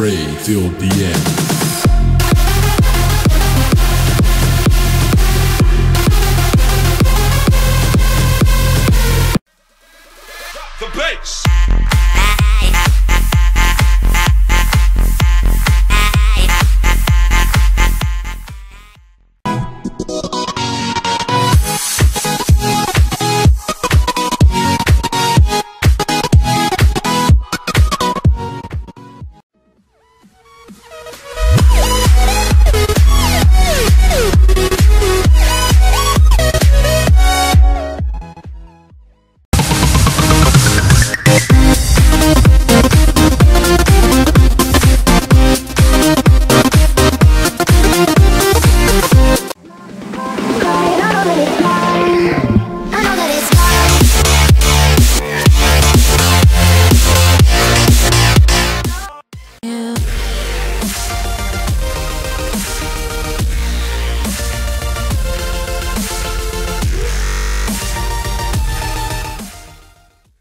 Dre till the end. The bass.